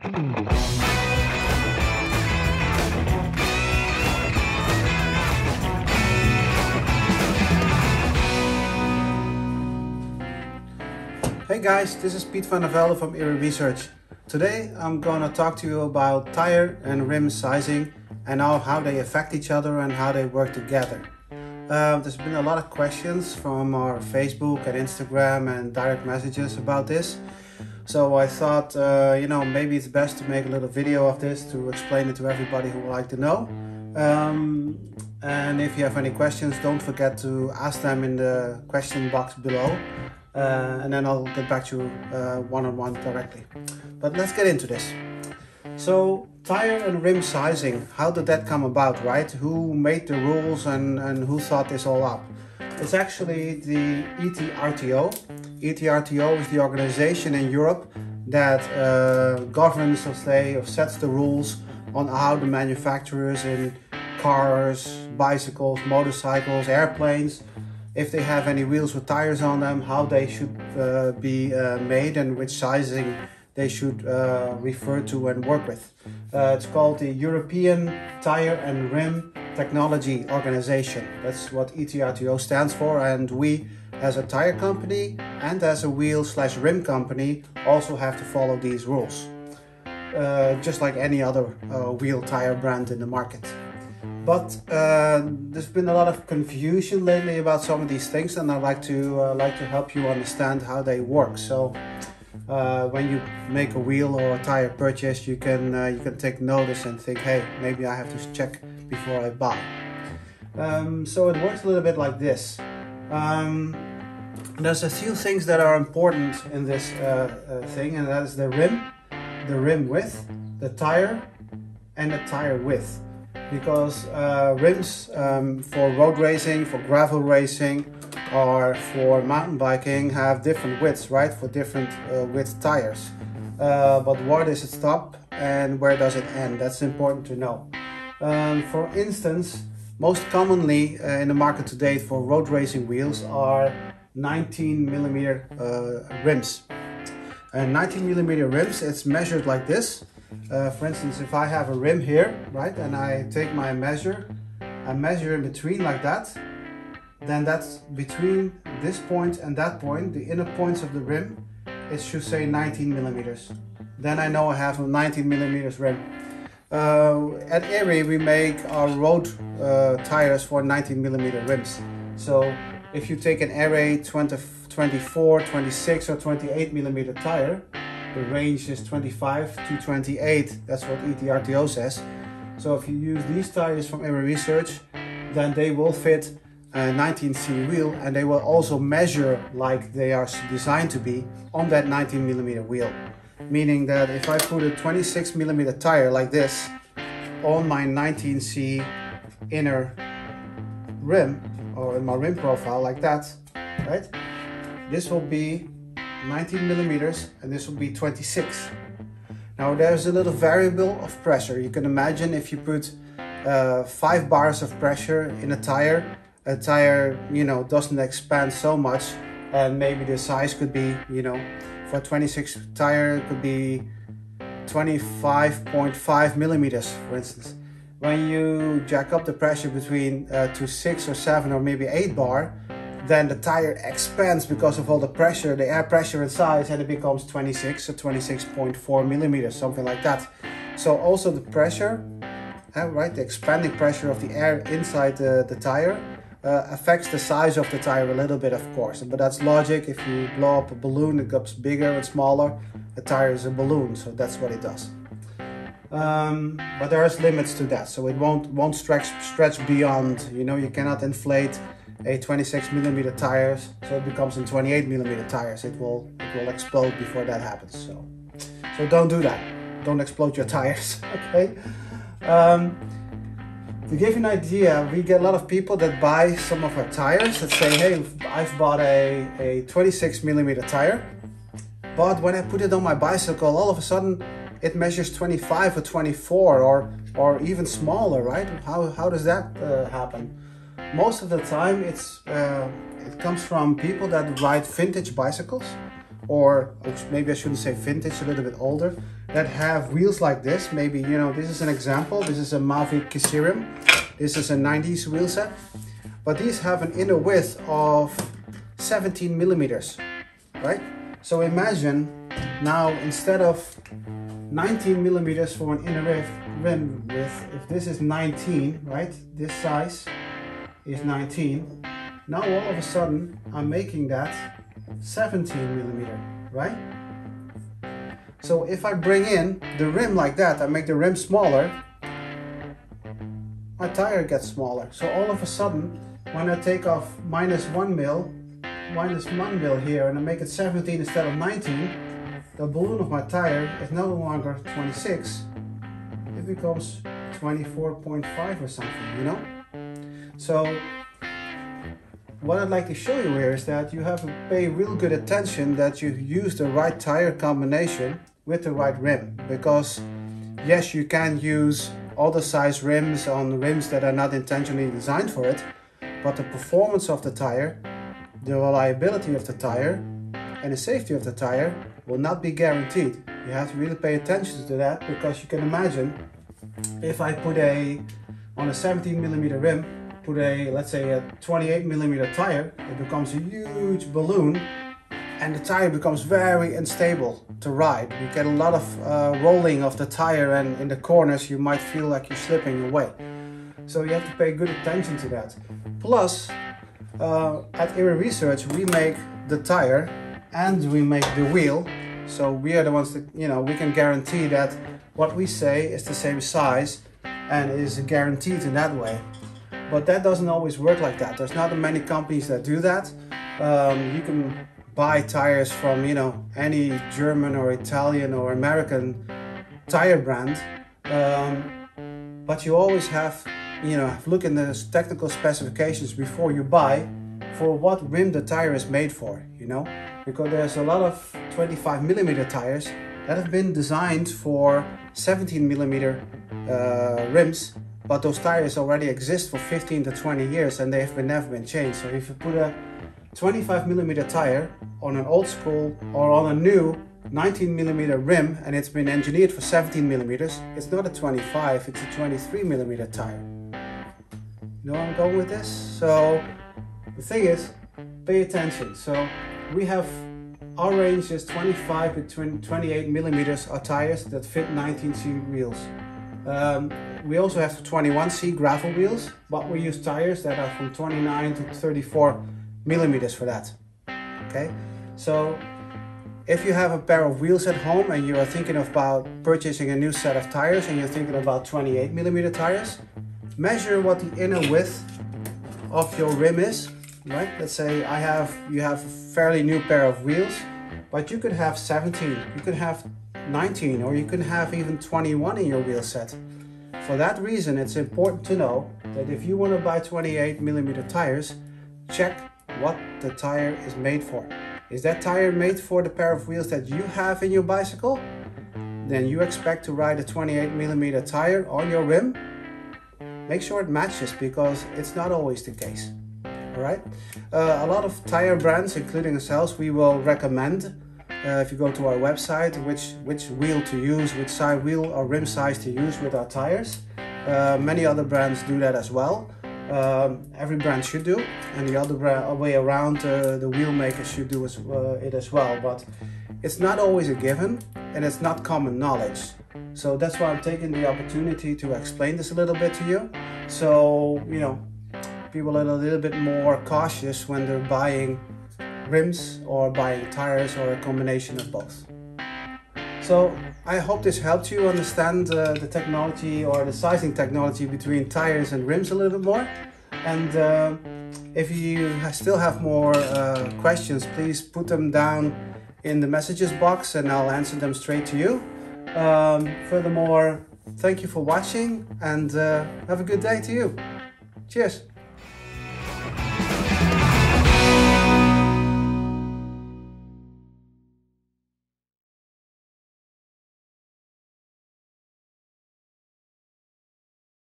Hey guys, this is Piet van der Velde from Ere Research. Today I'm gonna talk to you about tire and rim sizing and how, how they affect each other and how they work together. Uh, there's been a lot of questions from our Facebook and Instagram and direct messages about this. So I thought, uh, you know, maybe it's best to make a little video of this to explain it to everybody who would like to know. Um, and if you have any questions, don't forget to ask them in the question box below. Uh, and then I'll get back to you one on one directly. But let's get into this. So, tire and rim sizing, how did that come about, right? Who made the rules and, and who thought this all up? It's actually the ETRTO. ETRTO is the organization in Europe that uh, governs or say or sets the rules on how the manufacturers in cars, bicycles, motorcycles, airplanes if they have any wheels with tires on them, how they should uh, be uh, made and which sizing they should uh, refer to and work with. Uh, it's called the European Tire and Rim Technology Organization. That's what ETRTO stands for and we as a tire company and as a wheel slash rim company also have to follow these rules. Uh, just like any other uh, wheel tire brand in the market. But uh, there's been a lot of confusion lately about some of these things, and I'd like to uh, like to help you understand how they work. So, uh, when you make a wheel or a tire purchase, you can uh, you can take notice and think, hey, maybe I have to check before I buy. Um, so it works a little bit like this. Um, there's a few things that are important in this uh, uh, thing, and that is the rim, the rim width, the tire, and the tire width because uh, rims um, for road racing, for gravel racing, or for mountain biking have different widths, right? For different uh, width tires. Uh, but where does it stop and where does it end? That's important to know. Um, for instance, most commonly uh, in the market today for road racing wheels are 19 millimeter uh, rims. And 19 millimeter rims, it's measured like this. Uh, for instance, if I have a rim here, right, and I take my measure, I measure in between like that, then that's between this point and that point, the inner points of the rim, it should say 19 millimeters. Then I know I have a 19 millimeters rim. Uh, at Ere, we make our road uh, tires for 19 millimeter rims. So if you take an Ere 20, 24, 26 or 28 millimeter tire, the range is 25 to 28. That's what ETRTO says. So if you use these tires from Ere Research, then they will fit a 19C wheel and they will also measure like they are designed to be on that 19 millimeter wheel. Meaning that if I put a 26 millimeter tire like this on my 19C inner rim or in my rim profile like that, right? This will be 19 millimeters and this will be 26. Now there's a little variable of pressure. You can imagine if you put uh, five bars of pressure in a tire, a tire, you know, doesn't expand so much and maybe the size could be, you know, for 26 tire it could be 25.5 millimeters, for instance. When you jack up the pressure between uh, to six or seven or maybe eight bar, then the tire expands because of all the pressure, the air pressure inside, and it becomes 26 or 26.4 millimeters, something like that. So also the pressure, uh, right, the expanding pressure of the air inside the, the tire uh, affects the size of the tire a little bit, of course. But that's logic. If you blow up a balloon, it gets bigger and smaller. A tire is a balloon, so that's what it does. Um, but there is limits to that, so it won't won't stretch stretch beyond. You know, you cannot inflate a 26 millimeter tires, so it becomes in 28 millimeter tires. It will it will explode before that happens. So so don't do that. Don't explode your tires. okay. Um, to give you an idea, we get a lot of people that buy some of our tires that say, hey, I've bought a, a 26 millimeter tire, but when I put it on my bicycle, all of a sudden it measures 25 or 24 or, or even smaller, right? How, how does that uh, happen? Most of the time it's, uh, it comes from people that ride vintage bicycles or maybe I shouldn't say vintage, a little bit older, that have wheels like this. Maybe, you know, this is an example. This is a Mavic Ksyrium. This is a 90s wheel set. But these have an inner width of 17 millimeters, right? So imagine now instead of 19 millimeters for an inner rim width, if this is 19, right? This size is 19. Now all of a sudden I'm making that 17 millimeter, right? So if I bring in the rim like that, I make the rim smaller, my tire gets smaller. So all of a sudden, when I take off minus one mil, minus one mil here, and I make it 17 instead of 19, the balloon of my tire is no longer 26, it becomes 24.5 or something, you know? So what I'd like to show you here is that you have to pay real good attention that you use the right tire combination with the right rim because yes you can use other size rims on rims that are not intentionally designed for it but the performance of the tire the reliability of the tire and the safety of the tire will not be guaranteed you have to really pay attention to that because you can imagine if I put a on a 17 millimeter rim put a, let's say a 28 millimeter tire, it becomes a huge balloon and the tire becomes very unstable to ride. You get a lot of uh, rolling of the tire and in the corners you might feel like you're slipping away. So you have to pay good attention to that. Plus, uh, at Ere Research we make the tire and we make the wheel. So we are the ones that, you know, we can guarantee that what we say is the same size and is guaranteed in that way. But that doesn't always work like that. There's not many companies that do that. Um, you can buy tires from, you know, any German or Italian or American tire brand. Um, but you always have, you know, look in the technical specifications before you buy for what rim the tire is made for, you know? Because there's a lot of 25 millimeter tires that have been designed for 17 millimeter uh, rims but those tires already exist for 15 to 20 years and they have been, never been changed. So if you put a 25 millimeter tire on an old school or on a new 19 millimeter rim and it's been engineered for 17 millimeters, it's not a 25, it's a 23 millimeter tire. You know where I'm going with this? So the thing is, pay attention. So we have our range is 25 to 28 millimeters are tires that fit 19C wheels. Um, we also have 21C gravel wheels, but we use tires that are from 29 to 34 millimeters for that. Okay, so if you have a pair of wheels at home and you are thinking about purchasing a new set of tires and you're thinking about 28 millimeter tires, measure what the inner width of your rim is. Right? Let's say I have you have a fairly new pair of wheels, but you could have 17, you could have 19, or you could have even 21 in your wheel set. For that reason, it's important to know that if you want to buy 28 millimeter tires, check what the tire is made for. Is that tire made for the pair of wheels that you have in your bicycle? Then you expect to ride a 28 millimeter tire on your rim? Make sure it matches because it's not always the case. Alright? Uh, a lot of tire brands, including ourselves, we will recommend uh, if you go to our website which which wheel to use which side wheel or rim size to use with our tires. Uh, many other brands do that as well. Um, every brand should do and the other brand, way around uh, the wheel makers should do as, uh, it as well but it's not always a given and it's not common knowledge. So that's why I'm taking the opportunity to explain this a little bit to you. So you know people are a little bit more cautious when they're buying rims or buying tires or a combination of both. So I hope this helped you understand uh, the technology or the sizing technology between tires and rims a little bit more. And uh, if you still have more uh, questions, please put them down in the messages box and I'll answer them straight to you. Um, furthermore, thank you for watching and uh, have a good day to you. Cheers.